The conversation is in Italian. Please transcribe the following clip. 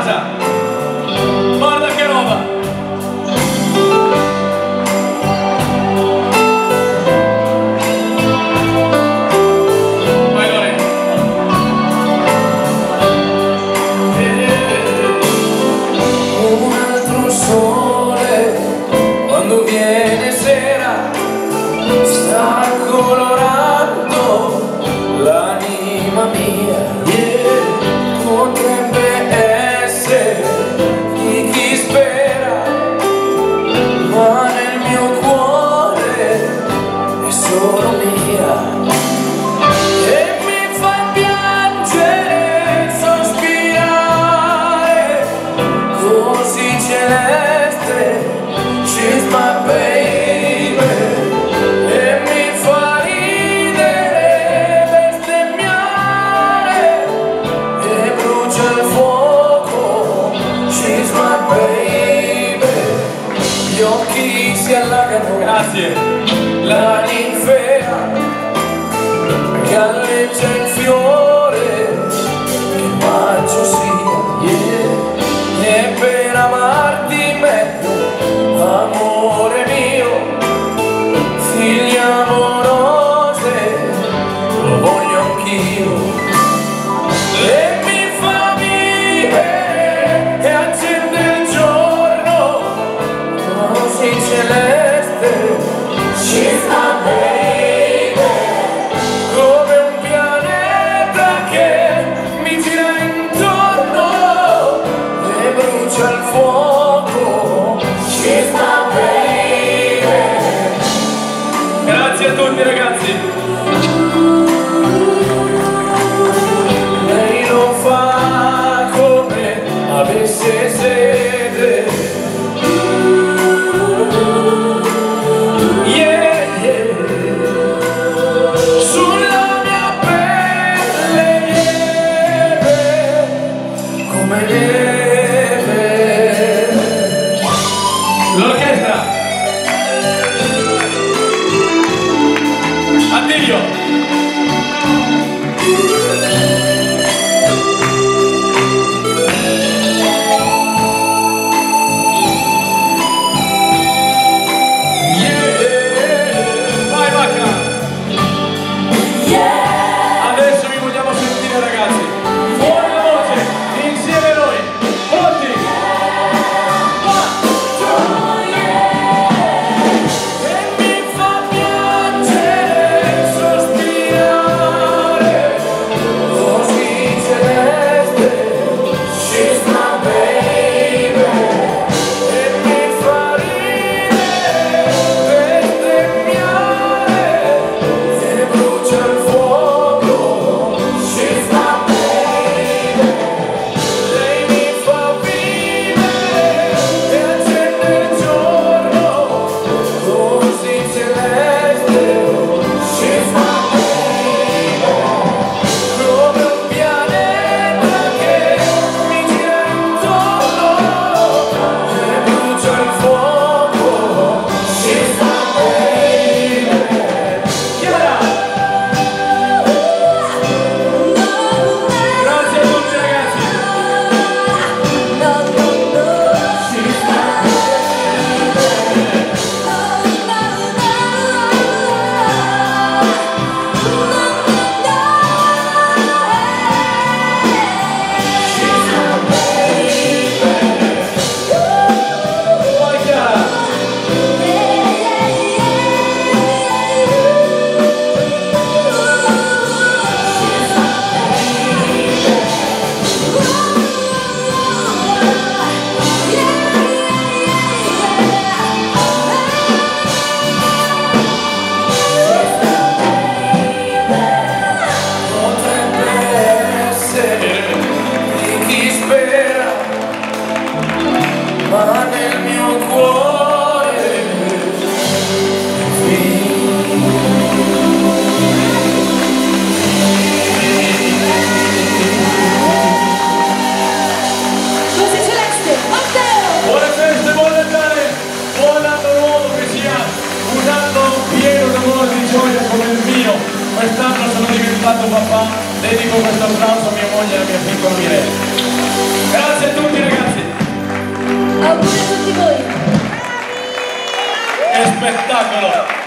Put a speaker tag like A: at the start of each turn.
A: casa. Guarda che roba.
B: Un altro sole quando viene sera sta colorando baby. Yo quise a
A: la
B: la ninfea que
A: al hecho tutti ragazzi.
B: Lei non fa come avesse sede.
A: 没。Santo Papà, dedico questo applauso a mia moglie e a mia piccola Mirella. Grazie a tutti ragazzi. Auguri a tutti voi.
B: Che spettacolo!